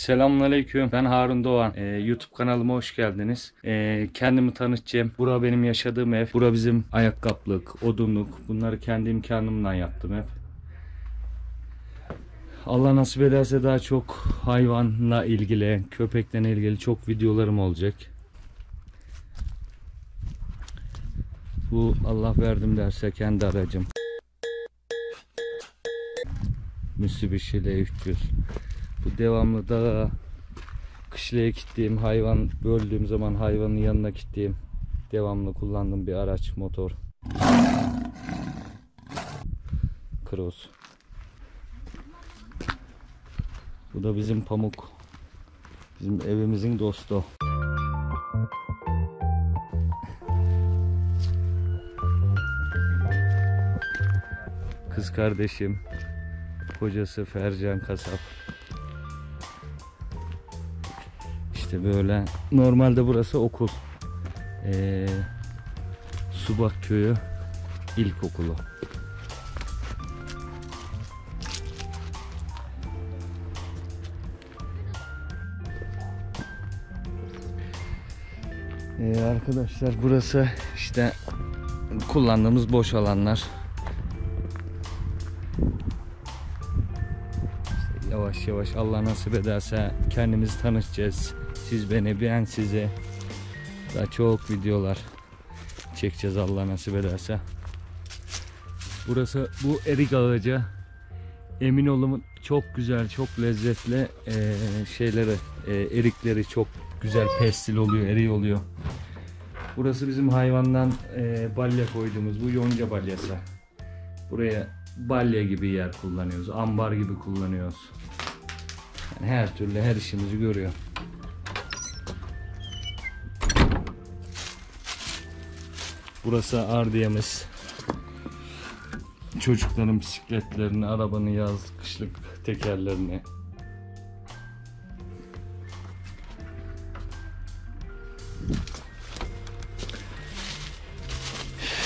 Selamünaleyküm. Ben Harun Doğan. Ee, YouTube kanalıma hoş geldiniz. Ee, kendimi tanıtacağım. Bura benim yaşadığım ev. Bura bizim ayakkabılık, odunluk. Bunları kendi imkanımla yaptım hep. Allah nasip ederse daha çok hayvanla ilgili, köpekle ilgili çok videolarım olacak. Bu Allah verdim derse kendi aracım. Mitsubishi L300. Bu devamlı da kışlaya gittiğim hayvan böldüğüm zaman hayvanın yanına gittiğim devamlı kullandığım bir araç motor. Cross. Bu da bizim pamuk. Bizim evimizin dostu. Kız kardeşim. Kocası Fercan Kasap. İşte böyle. Normalde burası okul. Ee, Subak Köyü İlkokulu. Ee, arkadaşlar burası işte kullandığımız boş alanlar. İşte yavaş yavaş Allah nasip ederse kendimizi tanıtacağız. Siz beni ben sizi. Daha çok videolar çekeceğiz Allah nasip ederse. Burası bu erik ağacı. Emin olun çok güzel, çok lezzetli eee, şeyleri, eee, erikleri çok güzel pestil oluyor, eri oluyor. Burası bizim hayvandan eee, balya koyduğumuz bu yonca balyası. Buraya balya gibi yer kullanıyoruz, ambar gibi kullanıyoruz. Yani her türlü her işimizi görüyor. Burası ardiyemiz. Çocukların bisikletlerini, arabanın yaz, kışlık tekerlerini.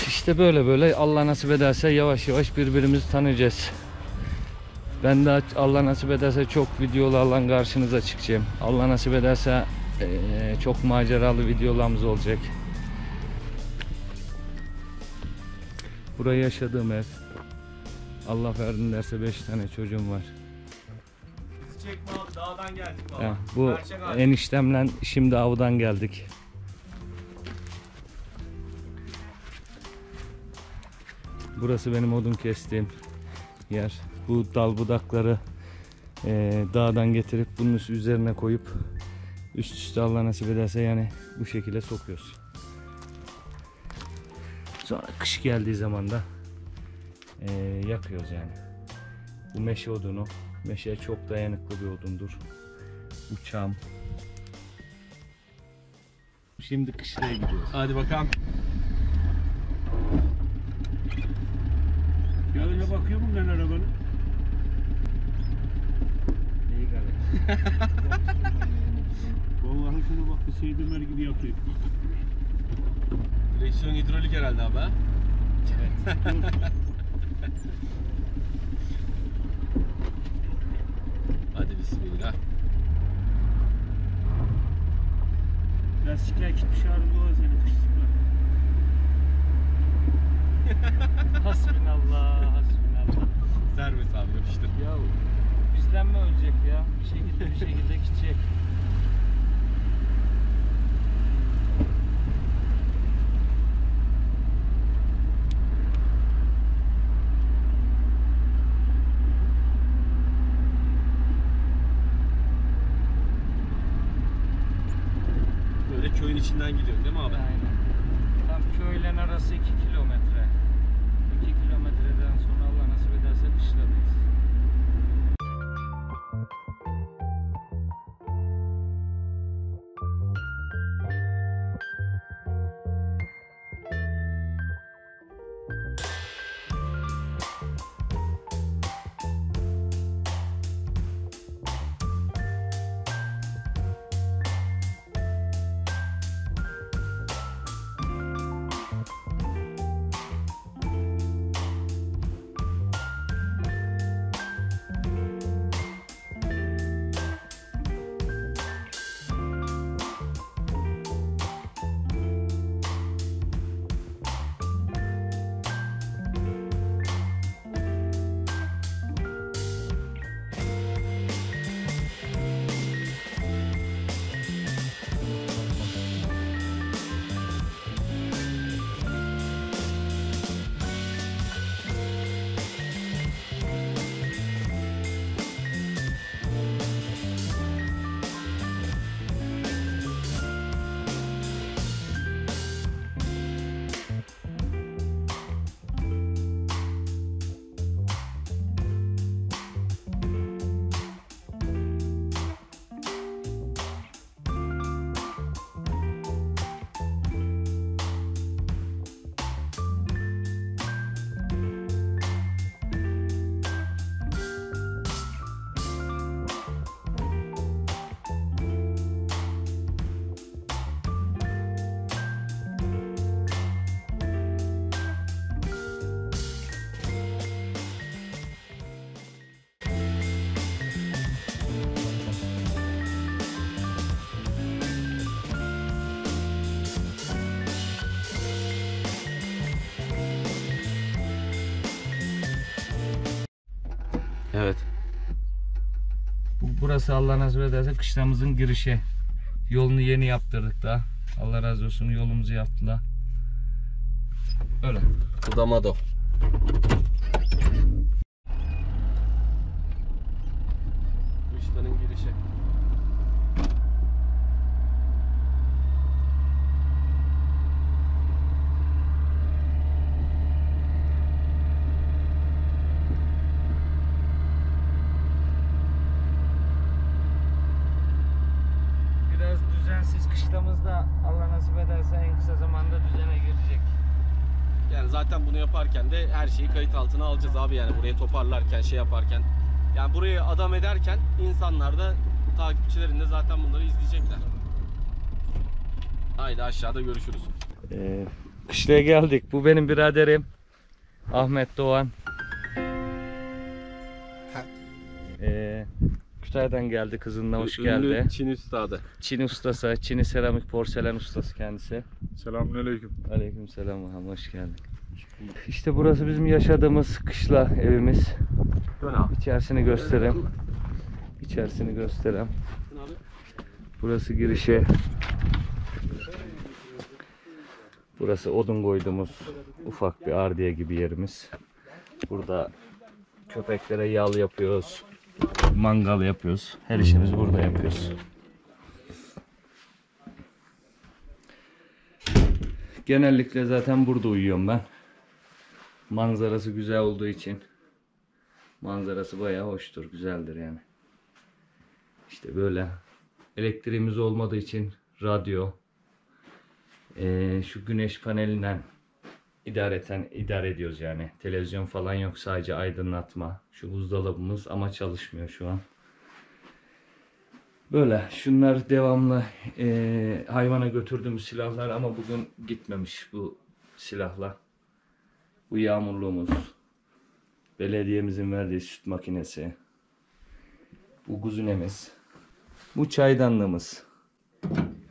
İşte böyle böyle Allah nasip ederse yavaş yavaş birbirimizi tanıyacağız. Ben de Allah nasip ederse çok videolarla karşınıza çıkacağım. Allah nasip ederse çok maceralı videolarımız olacak. Burayı yaşadığım ev. Allah verdin derse 5 tane çocuğum var. Bizi çekme abi dağdan geldik baba. Ya, bu Gerçek abi. eniştemle şimdi avdan geldik. Burası benim odun kestiğim yer. Bu dal budakları eee, dağdan getirip bunun üzerine koyup üst üste Allah nasip ederse yani bu şekilde sokuyoruz. Sonra kış geldiği zaman da eee, yakıyoruz yani. Bu meşe odunu. Meşe çok dayanıklı bir odundur. Uçağım. Şimdi kışlaya gidiyoruz. Hadi bakalım. Ya öyle bakıyor mu ben arabanın? İyi galiba. Vallahi şuna bak bir seydirmer gibi yapıyor. Direksiyon hidrolik herhalde abi ha? Hadi bismillah. Lastikler gitmiş ağrında o senin. Hasbinallah, hasbinallah. Servis abi yapıştır. Ya bizden mi ölecek ya? Bir şekilde bir şekilde gidecek. Böyle köyün içinden gidiyor değil mi abi? Aynen. Tam köylen arası 2 kilometre. 2 kilometreden sonra Allah nasip ederse kışladayız. Burası Allah nasip ederse kışlamızın girişi. Yolunu yeni yaptırdık da. Allah razı olsun yolumuzu yaptılar. Öyle. Bu da Mado. Kışlanın girişi. Biraz düzensiz kışlamızda Allah nasip ederse en kısa zamanda düzene girecek. Yani zaten bunu yaparken de her şeyi kayıt altına alacağız abi yani burayı toparlarken şey yaparken. Yani burayı adam ederken insanlar da takipçilerin de zaten bunları izleyecekler. Haydi aşağıda görüşürüz. Ee, kışlaya geldik. Bu benim biraderim. Ahmet Doğan. Ee, Kütahya'dan geldi kızınla hoş geldi. Ünlü Çin üstadı. Çin ustası, Çin'i seramik porselen ustası kendisi. Selamünaleyküm. Aleyküm selam hoş geldin. İşte burası bizim yaşadığımız kışla evimiz. İçerisini göstereyim. İçerisini göstereyim. Burası girişe. Burası odun koyduğumuz ufak bir ardiye gibi yerimiz. Burada köpeklere yal yapıyoruz. Mangal yapıyoruz. Her işimizi burada yapıyoruz. Genellikle zaten burada uyuyorum ben. Manzarası güzel olduğu için. Manzarası bayağı hoştur, güzeldir yani. İşte böyle elektriğimiz olmadığı için radyo eee, şu güneş panelinden idareten idare ediyoruz yani. Televizyon falan yok sadece aydınlatma. Şu buzdolabımız ama çalışmıyor şu an. Böyle şunlar devamlı eee, hayvana götürdüğümüz silahlar ama bugün gitmemiş bu silahlar. Bu yağmurluğumuz. Belediyemizin verdiği süt makinesi. Bu guzunemiz. Bu çaydanlığımız.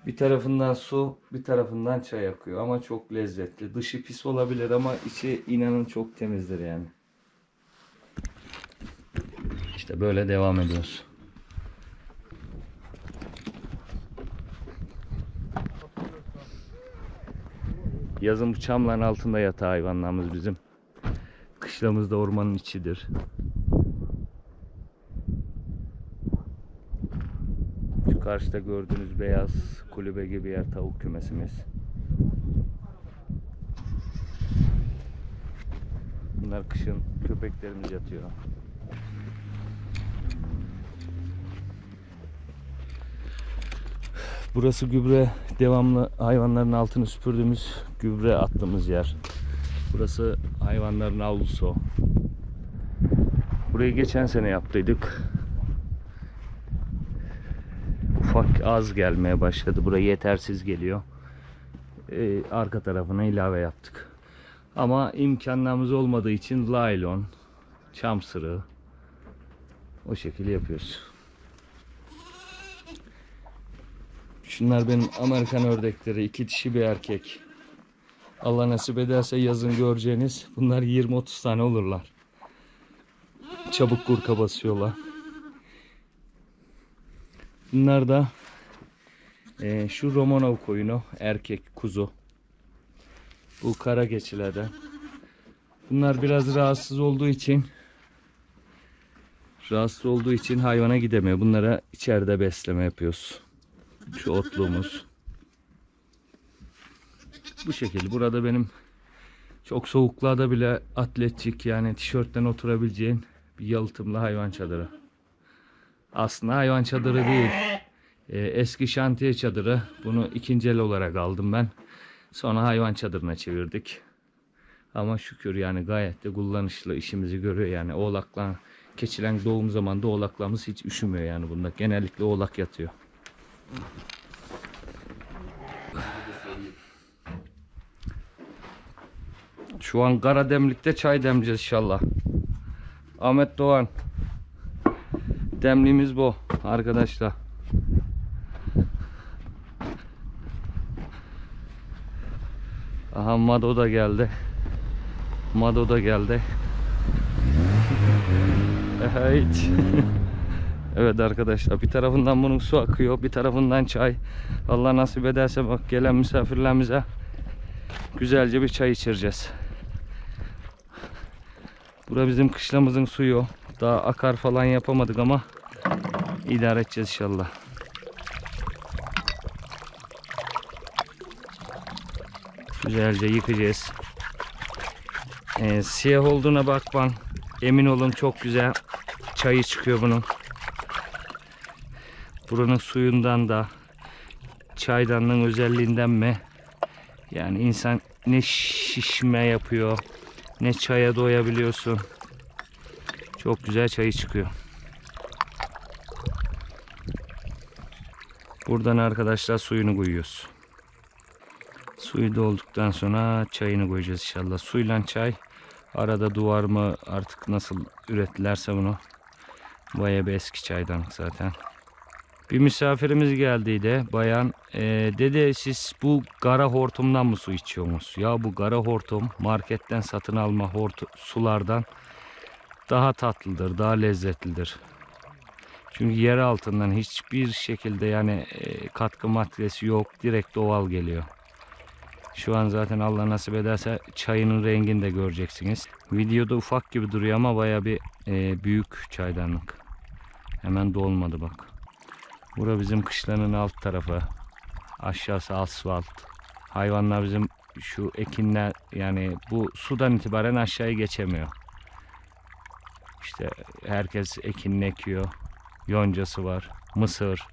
Bir tarafından su, bir tarafından çay akıyor ama çok lezzetli. Dışı pis olabilir ama içi inanın çok temizdir yani. İşte böyle devam ediyoruz. Yazın bu çamların altında yatağı hayvanlarımız bizim. Kışlamız da ormanın içidir. Şu karşıda gördüğünüz beyaz kulübe gibi yer tavuk kümesimiz. Bunlar kışın köpeklerimiz yatıyor. Burası gübre devamlı hayvanların altını süpürdüğümüz gübre attığımız yer. Burası hayvanların avlusu. Burayı geçen sene yaptıydık. Ufak az gelmeye başladı. Buraya yetersiz geliyor. Ee, arka tarafına ilave yaptık. Ama imkanlarımız olmadığı için laylon, çam sırığı o şekilde yapıyoruz. Şunlar benim Amerikan ördekleri. iki dişi bir erkek. Allah nasip ederse yazın göreceğiniz bunlar 20-30 tane olurlar. Çabuk kurka basıyorlar. Bunlar da eee, şu Romanov koyunu erkek kuzu. Bu kara geçilerden. Bunlar biraz rahatsız olduğu için rahatsız olduğu için hayvana gidemiyor. Bunlara içeride besleme yapıyoruz. Şu otluğumuz. Bu şekilde. Burada benim çok soğuklarda bile atletçik yani tişörtten oturabileceğin bir yalıtımlı hayvan çadırı. Aslında hayvan çadırı değil. Ee, eski şantiye çadırı. Bunu ikinci el olarak aldım ben. Sonra hayvan çadırına çevirdik. Ama şükür yani gayet de kullanışlı işimizi görüyor yani oğlakla keçilen doğum zamanında oğlaklarımız hiç üşümüyor yani bunda. Genellikle oğlak yatıyor. Şu an Karademlik'te çay demleyeceğiz inşallah. Ahmet Doğan. Demliğimiz bu arkadaşlar. Aha Mado da geldi. Mado da geldi. Evet. Evet arkadaşlar bir tarafından bunun su akıyor bir tarafından çay. Allah nasip ederse bak gelen misafirlerimize güzelce bir çay içireceğiz. Bura bizim kışlamızın suyu. Daha akar falan yapamadık ama idare edeceğiz inşallah. Güzelce yıkayacağız. Ee, siyah olduğuna bakman emin olun çok güzel çayı çıkıyor bunun. Buranın suyundan da çaydanlığın özelliğinden mi? Yani insan ne şişme yapıyor ne çaya doyabiliyorsun. Çok güzel çayı çıkıyor. Buradan arkadaşlar suyunu koyuyoruz. Suyu dolduktan sonra çayını koyacağız inşallah. Suyla çay arada duvar mı artık nasıl ürettilerse bunu. Bayağı bir eski çaydanlık zaten. Bir misafirimiz geldiydi bayan. Ee, dedi siz bu kara hortumdan mı su içiyorsunuz? Ya bu kara hortum marketten satın alma hortu, sulardan daha tatlıdır, daha lezzetlidir. Çünkü yer altından hiçbir şekilde yani e, katkı maddesi yok. Direkt doğal geliyor. Şu an zaten Allah nasip ederse çayının rengini de göreceksiniz. Videoda ufak gibi duruyor ama baya bir e, büyük çaydanlık. Hemen dolmadı bak. Bura bizim kışlanın alt tarafı. Aşağısı asfalt. Hayvanlar bizim şu ekinler yani bu sudan itibaren aşağıya geçemiyor. İşte herkes ekinini ekiyor. Yoncası var. Mısır.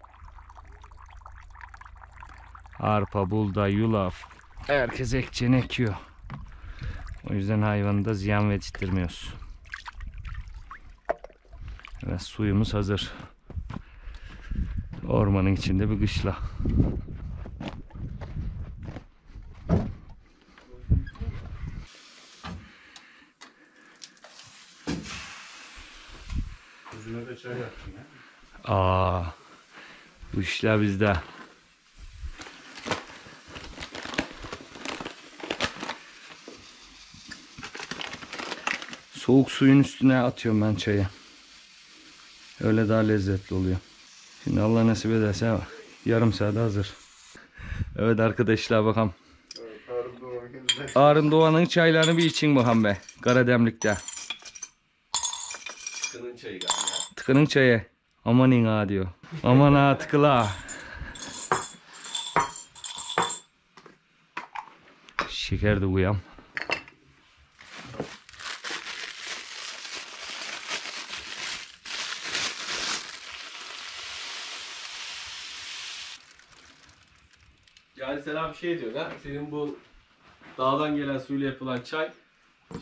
Arpa, buğday, yulaf. Herkes ekeceğini ekiyor. O yüzden hayvanı da ziyan ettirmiyoruz. Evet suyumuz hazır. Ormanın içinde bir kışla. Yüzüne de çay yaptın ya. Aa, bu işler bizde. Soğuk suyun üstüne atıyorum ben çayı. Öyle daha lezzetli oluyor. Şimdi Allah nasip ederse yarım saate hazır. Evet arkadaşlar bakalım. Arın Doğan'ın çaylarını bir için bakalım be. Karademlik'te. Kının çayı galiba. Tıkının çayı. Aman ha diyor. Aman ha tıkıla. Şeker de uyam. Bir şey diyor ha. Senin bu dağdan gelen suyla yapılan çay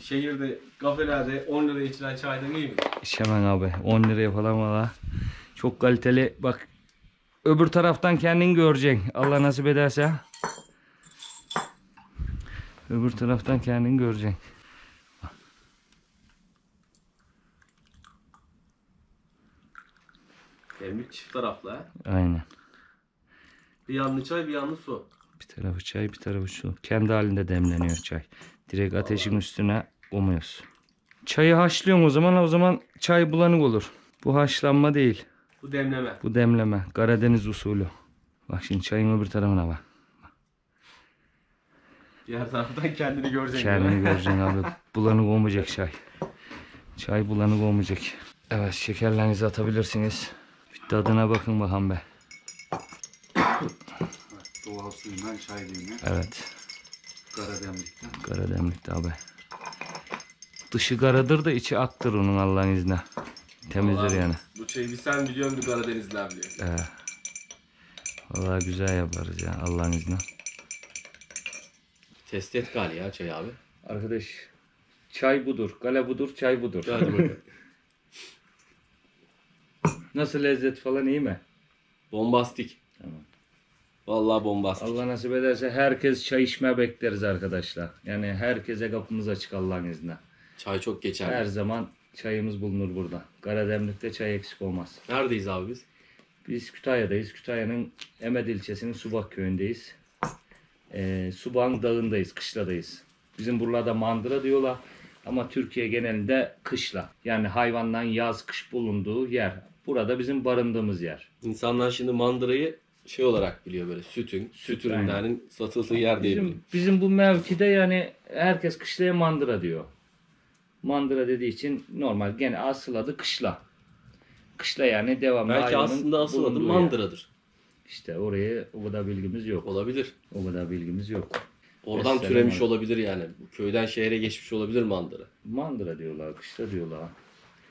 şehirde kafelerde 10 liraya içilen çaydan iyi mi? İçemem abi. 10 liraya falan valla. Çok kaliteli. Bak öbür taraftan kendin göreceksin. Allah nasip ederse. Öbür taraftan kendin göreceksin. Demlik çift taraflı ha. Aynen. Bir yanlı çay bir yanlı su. Bir tarafı çay bir tarafı su. Kendi halinde demleniyor çay. Direkt ateşin üstüne koymuyoruz. Çayı haşlıyorsun o zaman o zaman çay bulanık olur. Bu haşlanma değil. Bu demleme. Bu demleme. Karadeniz usulü. Bak şimdi çayın öbür tarafına bak. Diğer taraftan kendini göreceksin. Kendini göreceksin abi. Bulanık olmayacak çay. Çay bulanık olmayacak. Evet şekerlerinizi atabilirsiniz. Bir tadına bakın bakalım be. Doğal suyundan çay demli. Evet. Karademlik'ten. Karademlik'te abi. Dışı karadır da içi aktır onun Allah'ın izniyle. Temizdir Vallahi yani. Bu çayı bir sen biliyorsun bir Karadenizler biliyor. Ee, vallahi güzel yaparız ya Allah'ın izniyle. Test et gali ya çay abi. Arkadaş çay budur, kale budur, çay budur. Hadi bakalım. Nasıl lezzet falan iyi mi? bombastik. Tamam. Vallahi bombastik. Allah nasip ederse herkes çay içmeye bekleriz arkadaşlar. Yani herkese kapımız açık Allah'ın izniyle. Çay çok geçerli. Her zaman çayımız bulunur burada. Karademlik'te çay eksik olmaz. Neredeyiz abi biz? Biz Kütahya'dayız. Kütahya'nın Emed ilçesinin Subak köyündeyiz. Ee, Subak'ın dağındayız, kışladayız. Bizim buralarda mandıra diyorlar. Ama Türkiye genelinde kışla. Yani hayvandan yaz kış bulunduğu yer. Burada bizim barındığımız yer. İnsanlar şimdi mandırayı şey olarak biliyor böyle sütün, süt ürünlerinin satıldığı yer diye biliyor. Bizim, bizim bu mevkide yani herkes kışlaya mandıra diyor. Mandıra dediği için normal gene asıl adı kışla. Kışla yani devamlı Belki hayvanın aslında asıl adı bulunduğu yer. mandıradır. İşte oraya o kadar bilgimiz yok. Olabilir. O kadar bilgimiz yok. Oradan Mesela türemiş mandıra. olabilir yani. Köyden şehre geçmiş olabilir mandıra. Mandıra diyorlar, kışla diyorlar.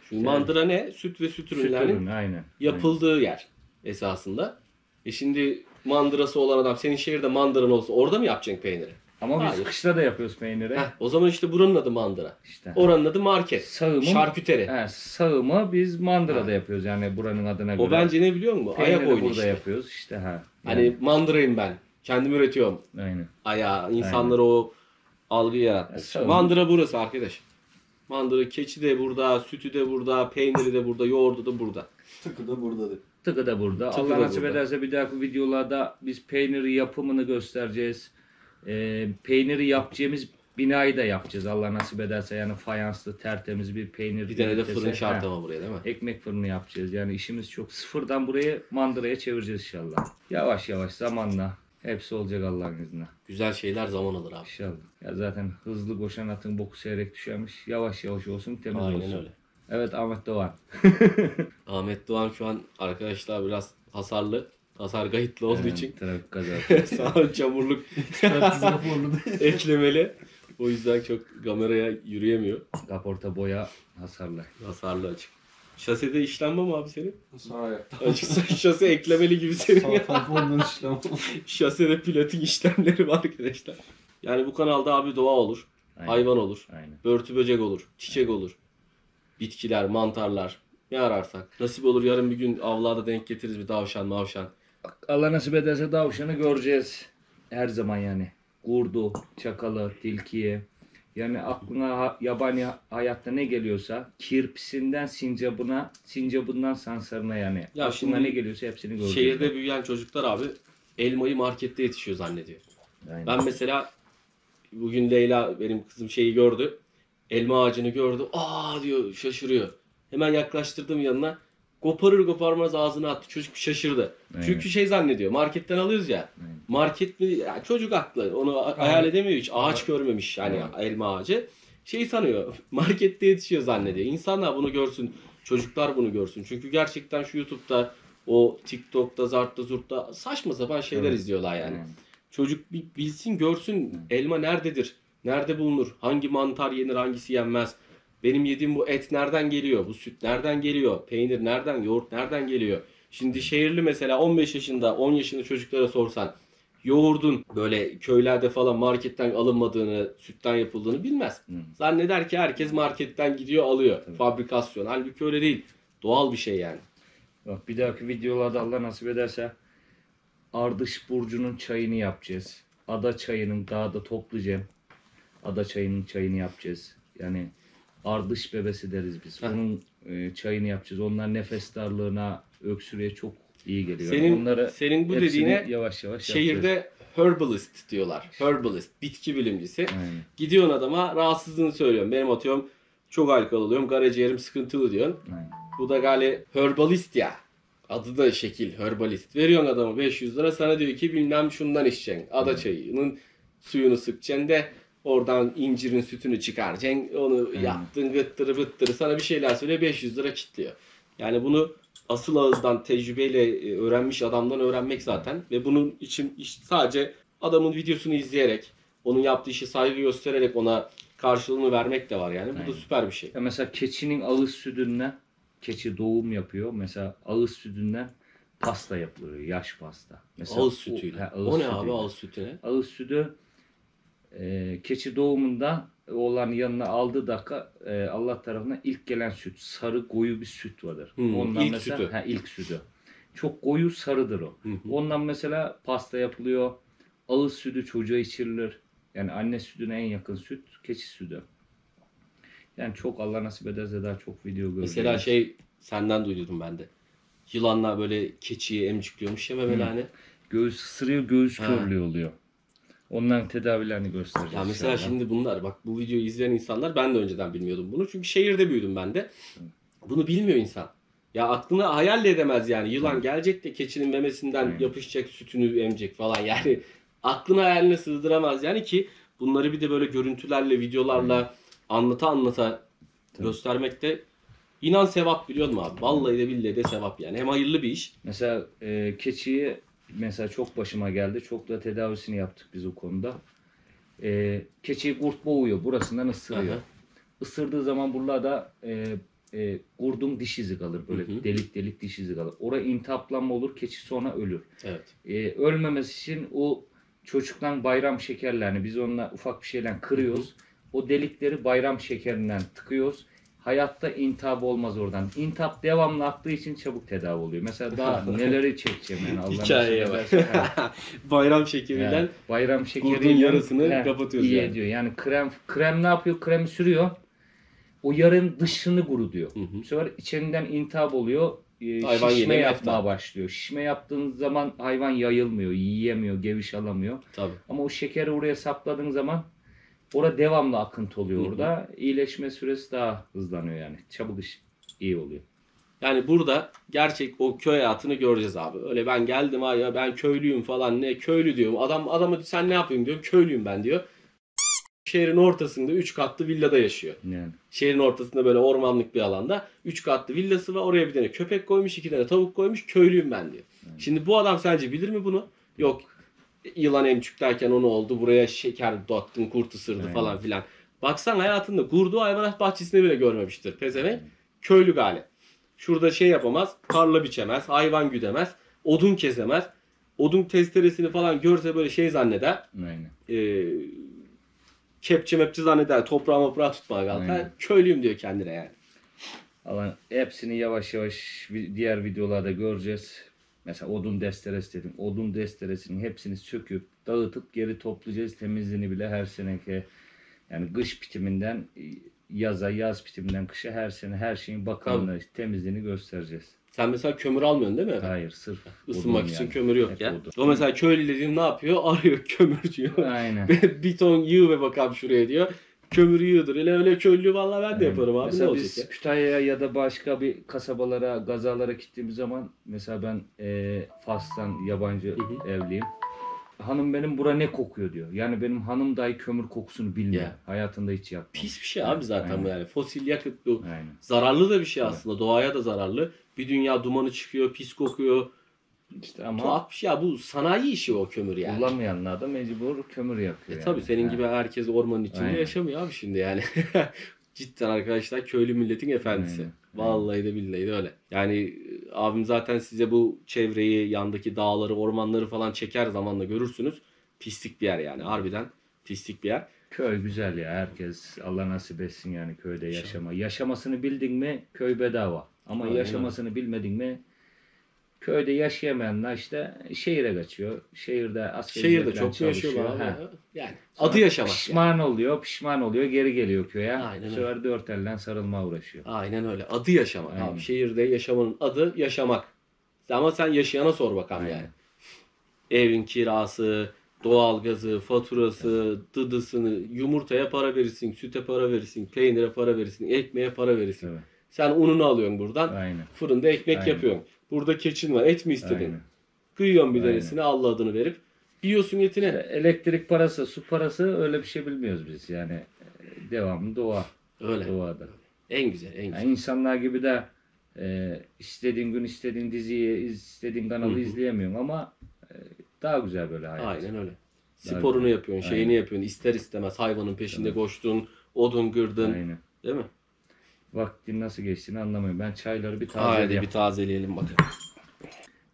Çünkü mandıra ne? Süt ve süt Süt ürünlerinin ürünü, aynen. yapıldığı yer esasında. E şimdi mandırası olan adam senin şehirde mandıran olsa orada mı yapacaksın peyniri? Ama biz Hayır. kışla da yapıyoruz peyniri. Heh, o zaman işte buranın adı mandıra. İşte. Oranın adı market. Sağımı, Şarküteri. he, sağımı biz mandırada Ha. yapıyoruz yani buranın adına göre. O bence ne biliyor musun? Peyniri Ayak oyunu burada işte. yapıyoruz işte ha. Hani mandırayım ben. Kendim üretiyorum. Aynen. Ayağı insanlara o algıyı yaratmak. Ya, için. sağ olun. Mandıra burası arkadaş. Mandıra keçi de burada, sütü de burada, peyniri de burada, yoğurdu da burada. Tıkı da buradadır. Tıkı da burada. Tıkı Allah da nasip burada. ederse bir dahaki videolarda biz peyniri yapımını göstereceğiz. Ee, peyniri yapacağımız binayı da yapacağız. Allah nasip ederse yani fayanslı tertemiz bir peynir. Bir tane de fırın şart ama buraya değil mi? Ekmek fırını yapacağız. Yani işimiz çok sıfırdan buraya mandıraya çevireceğiz inşallah. Yavaş yavaş zamanla hepsi olacak Allah'ın izniyle. Güzel şeyler zaman alır abi. İnşallah. Ya zaten hızlı koşan atın boku seyrek düşermiş. Yavaş yavaş olsun temiz Aynen olsun. öyle. Evet Ahmet Doğan. Ahmet Doğan şu an arkadaşlar biraz hasarlı. Hasar kayıtlı olduğu Evet, için Trafik kazası. sağ ol çamurluk eklemeli. O yüzden çok kameraya yürüyemiyor. Kaporta boya hasarlı. Hasarlı açık. Şasede işlenme mi abi senin? Sağ ayakta. Açıkçası şase eklemeli gibi senin Sağ ya. tarafa ondan işlem. Şasede platin işlemleri var arkadaşlar. Yani bu kanalda abi doğa olur, Aynen. hayvan olur, Aynen. börtü böcek olur, çiçek olur, bitkiler, mantarlar. Ne ararsak. Nasip olur yarın bir gün avlarda denk getiririz bir tavşan mavşan. Allah nasip ederse tavşanı göreceğiz. Her zaman yani. Kurdu, çakalı, tilkiyi. Yani aklına ha- yabani hayatta ne geliyorsa kirpisinden sincabına, sincabından sansarına yani. Ya aklına şimdi ne geliyorsa hepsini göreceğiz. Şehirde büyüyen çocuklar abi elmayı markette yetişiyor zannediyor. Aynen. Ben mesela bugün Leyla benim kızım şeyi gördü. Elma ağacını gördü. Aa diyor şaşırıyor. Hemen yaklaştırdım yanına. Koparır koparmaz ağzına attı. Çocuk şaşırdı. Aynen. Çünkü şey zannediyor. Marketten alıyoruz ya. Aynen. Market mi? Ya çocuk aklı. Onu a- hayal edemiyor hiç. Ağaç görmemiş yani elma ağacı. Şey sanıyor. Markette yetişiyor zannediyor. İnsanlar bunu görsün. Çocuklar bunu görsün. Çünkü gerçekten şu YouTube'da o TikTok'ta, Zart'ta, Zurt'ta saçma sapan şeyler Evet. izliyorlar yani. Aynen. Çocuk bi- bilsin görsün elma nerededir? Nerede bulunur? Hangi mantar yenir hangisi yenmez? Benim yediğim bu et nereden geliyor? Bu süt nereden geliyor? Peynir nereden? Yoğurt nereden geliyor? Şimdi şehirli mesela 15 yaşında 10 yaşında çocuklara sorsan yoğurdun böyle köylerde falan marketten alınmadığını, sütten yapıldığını bilmez. Hı. Zanneder ki herkes marketten gidiyor alıyor. Tabii. Fabrikasyon. Halbuki öyle değil. Doğal bir şey yani. Bak bir dahaki videolarda Allah nasip ederse Ardış Burcu'nun çayını yapacağız. Ada çayının dağda toplayacağım. Ada çayının çayını yapacağız. Yani ardış bebesi deriz biz. Heh. Onun e, çayını yapacağız. Onlar nefes darlığına, öksürüğe çok iyi geliyor. Senin Onları senin bu dediğine yavaş yavaş yapacağız. Şehirde herbalist diyorlar. Herbalist, bitki bilimcisi. Aynen. Gidiyorsun adama rahatsızlığını söylüyorsun. Benim atıyorum çok alkol alıyorum, karaciğerim sıkıntılı diyorsun. Aynen. Bu da gali herbalist ya. Adı da şekil herbalist. Veriyorsun adama 500 lira sana diyor ki bilmem şundan içeceksin. Ada çayının suyunu sıkacaksın de oradan incirin sütünü çıkaracaksın. Onu Aynen. yaptın gıttırı bıttırı sana bir şeyler söyle 500 lira kitliyor. Yani bunu asıl ağızdan tecrübeyle e, öğrenmiş adamdan öğrenmek zaten. Ve bunun için sadece adamın videosunu izleyerek onun yaptığı işe saygı göstererek ona karşılığını vermek de var yani. Bu Aynen. da süper bir şey. Ya mesela keçinin ağız sütünden keçi doğum yapıyor. Mesela ağız sütünden pasta yapılıyor. Yaş pasta. Mesela Ağız o- sütüyle. he, ağız o ne sütüyle. abi ağız sütü ne? Ağız sütü e, keçi doğumunda olan yanına aldığı dakika e, Allah tarafından ilk gelen süt. Sarı koyu bir süt vardır. Hmm, ilk mesela, sütü. He, ilk sütü. Çok koyu sarıdır o. Hı hı. Ondan mesela pasta yapılıyor. Ağız sütü çocuğa içirilir. Yani anne sütüne en yakın süt keçi sütü. Yani çok Allah nasip ederse daha çok video göreceğiz. Mesela şey senden duydum ben de. Yılanlar böyle keçiyi emcikliyormuş ya memeli Hı. hani. Göğüs ısırıyor, göğüs körlüğü oluyor. Onların tedavilerini göstereceğiz. Ya mesela inşallah. şimdi bunlar bak bu videoyu izleyen insanlar ben de önceden bilmiyordum bunu. Çünkü şehirde büyüdüm ben de. Bunu bilmiyor insan. Ya aklına hayal de edemez yani. Yılan gelecek de keçinin memesinden Aynen. yapışacak, sütünü emecek falan yani. Aklına hayaline sığdıramaz yani ki bunları bir de böyle görüntülerle, videolarla anlata anlata göstermek de inan sevap biliyor musun abi? Vallahi de billahi de sevap yani. Hem hayırlı bir iş. Mesela e, keçiyi mesela çok başıma geldi. Çok da tedavisini yaptık biz o konuda. E, keçiyi kurt boğuyor. Burasından ısırıyor. Aha. Isırdığı zaman burada e, e, kurdun diş izi kalır. Böyle Hı hı. delik delik diş izi kalır. Oraya intihaplanma olur. Keçi sonra ölür. Evet. E, ölmemesi için o çocuktan bayram şekerlerini biz onunla ufak bir şeyle kırıyoruz. O delikleri bayram şekerinden tıkıyoruz. Hayatta intihap olmaz oradan. İntihap devamlı aktığı için çabuk tedavi oluyor. Mesela daha neleri çekeceğim yani Allah Hikayeye bak. Bayram şekerinden Yani bayram şekeriyle Kurdun yarısını kapatıyoruz iyi yani. ediyor. Yani krem krem ne yapıyor? Kremi sürüyor. O yarın dışını kurutuyor. Hı hı. Bu sefer içerinden intihap oluyor. e, Hayvan şişme yapmaya mefta. başlıyor. Şişme yaptığın zaman hayvan yayılmıyor, yiyemiyor, geviş alamıyor. tabii. Ama o şekeri oraya sapladığın zaman orada devamlı akıntı oluyor orada. İyileşme süresi daha hızlanıyor yani. Çabuk iş iyi oluyor. Yani burada gerçek o köy hayatını göreceğiz abi. Öyle ben geldim ha ya ben köylüyüm falan ne köylü diyorum. Adam adamı sen ne yapıyorsun diyorum. Köylüyüm ben diyor. Şehrin ortasında 3 katlı villada yaşıyor. Yani Şehrin ortasında böyle ormanlık bir alanda 3 katlı villası var. Oraya bir tane köpek koymuş, iki tane tavuk koymuş. Köylüyüm ben diyor. Şimdi bu adam sence bilir mi bunu? Yok. Yılan emçük derken onu oldu. Buraya şeker dağıttın, kurt ısırdı Aynen. falan filan. Baksan hayatında kurduğu hayvanat bahçesini bile görmemiştir. Pezevenk köylü gali. Şurada şey yapamaz, tarla biçemez, hayvan güdemez, odun kesemez. Odun testeresini falan görse böyle şey zanneder. aynen. E, kepçe mepçe zanneder. Toprağı toprağı tutmaya kalkar. Köylüyüm diyor kendine yani. Allah hepsini yavaş yavaş diğer videolarda göreceğiz. Mesela odun desteresi dedim. Odun desteresinin hepsini söküp dağıtıp geri toplayacağız. Temizliğini bile her seneki yani kış bitiminden yaza, yaz bitiminden kışa her sene her şeyin bakımını, temizliğini göstereceğiz. Sen mesela kömür almıyorsun değil mi? Hayır sırf Isınmak için yani. kömür yok Hep ya. odun. O mesela köylü dediğim ne yapıyor? Arıyor kömür diyor. Aynen. bir ton yığ ve bakalım şuraya diyor. Kömür yığdır. Öyle öyle köylü vallahi ben de yaparım abi. Mesela ne olacak biz ya? Kütahya'ya ya da başka bir kasabalara, gazalara gittiğimiz zaman mesela ben e, Fas'tan yabancı Hı evliyim. Hanım benim bura ne kokuyor diyor. Yani benim hanım dahi kömür kokusunu bilmiyor. Ya. Hayatında hiç yapmamış. Pis bir şey abi zaten Aynen. bu yani. Fosil yakıt bu. Aynen. Zararlı da bir şey Evet. aslında. Doğaya da zararlı. Bir dünya dumanı çıkıyor, pis kokuyor. İşte ama Tuhaf bir şey ya. Bu sanayi işi o kömür yani. kullanmayanlar da mecbur kömür yakıyor. E yani. tabii senin Ha. gibi herkes ormanın içinde Aynen. yaşamıyor abi şimdi yani. Cidden arkadaşlar köylü milletin efendisi. Aynen. Vallahi de billahi de öyle. Yani e, abim zaten size bu çevreyi, yandaki dağları, ormanları falan çeker zamanla görürsünüz. Pislik bir yer yani harbiden pislik bir yer. Köy güzel ya. Herkes Allah nasip etsin yani köyde yaşama. Yaşamasını bildin mi köy bedava. Ama Aynen yaşamasını bilmedin mi köyde yaşayamayanlar işte şehire kaçıyor. Şehirde askeri Şehirde çok yaşıyorlar çalışıyor. abi? Ha. Yani Sonra adı yaşamak. yani. Pişman oluyor, pişman oluyor, geri geliyor köye. Aynen Bu sefer dört elden sarılma uğraşıyor. Aynen öyle. Adı yaşamak Aynen. abi. Şehirde yaşamanın adı yaşamak. Ama sen yaşayana sor bakalım Aynen. yani. Evin kirası, doğalgazı, faturası, dıdısını, yumurtaya para verirsin, süte para verirsin, peynire para verirsin, ekmeğe para verirsin. Evet. Sen ununu alıyorsun buradan. Aynen. Fırında ekmek Aynen. yapıyorsun. Burada keçin var. Et mi istedin? Aynen. Kıyıyorsun bir Aynen. Allah adını verip. Yiyorsun etini. İşte elektrik parası, su parası öyle bir şey bilmiyoruz biz. Yani e, devamlı doğa, Öyle. doğada. En güzel, en güzel. Yani insanlar gibi de e, istediğin gün istediğin diziyi, istediğin kanalı Hı hı. izleyemiyorsun ama e, daha güzel böyle hayat. Aynen öyle. Daha Sporunu güzel. yapıyorsun, Aynen. şeyini yapıyorsun. İster istemez hayvanın peşinde Evet. koştun, odun gırdın. Aynen. Değil mi? Vaktin nasıl geçtiğini anlamıyorum. Ben çayları bir Haydi tazeleyeyim. bir tazeleyelim bakalım.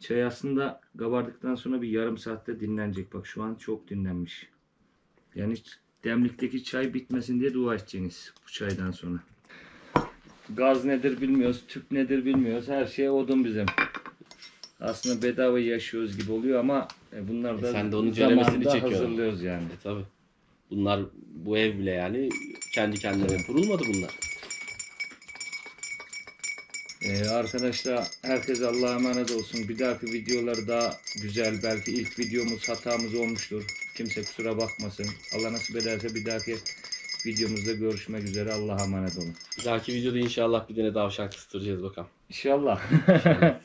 Çay aslında kabardıktan sonra bir yarım saatte dinlenecek. Bak şu an çok dinlenmiş. Yani demlikteki çay bitmesin diye dua edeceksiniz bu çaydan sonra. Gaz nedir bilmiyoruz, tüp nedir bilmiyoruz. Her şey odun bizim. Aslında bedava yaşıyoruz gibi oluyor ama e, bunlar da E sen de onun ceremesini çekiyorsun. hazırlıyoruz yani. E tabi. Bunlar bu ev bile yani kendi kendine kurulmadı bunlar. Ee, arkadaşlar herkese Allah'a emanet olsun. Bir dahaki videolar daha güzel. Belki ilk videomuz hatamız olmuştur. Kimse kusura bakmasın. Allah nasip ederse bir dahaki videomuzda görüşmek üzere. Allah'a emanet olun. Bir dahaki videoda inşallah bir tane tavşan kıstıracağız bakalım. İnşallah.